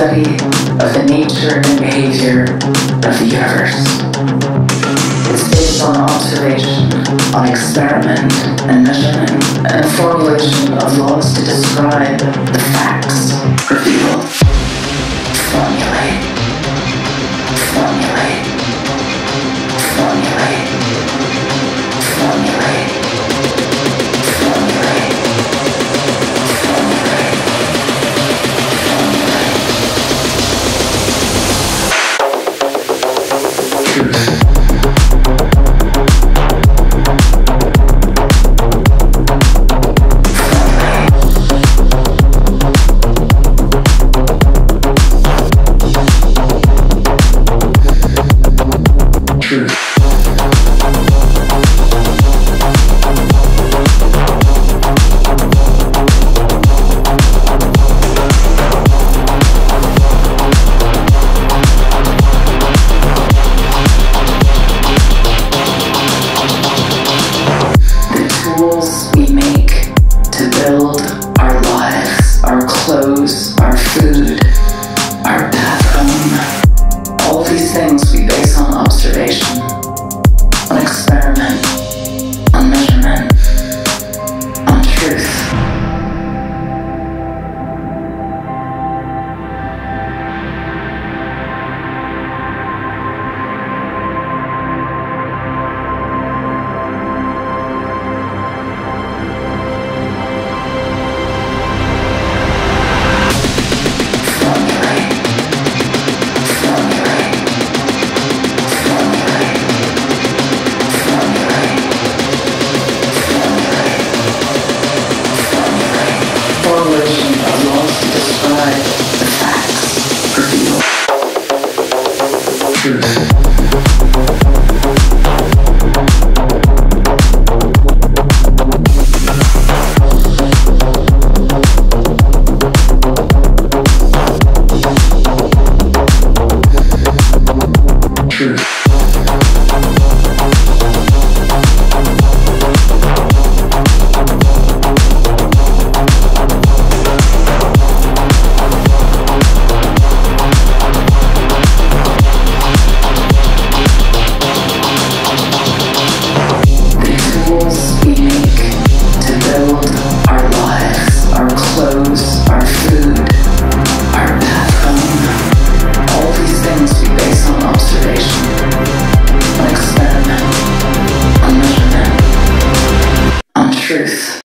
study of the nature and behavior of the universe. It's based on observation, on experiment and measurement, and formulation of laws to describe the Truth. make to build our lives, our clothes, our food, our path home. All these things we base on observation. Cheers. Yes.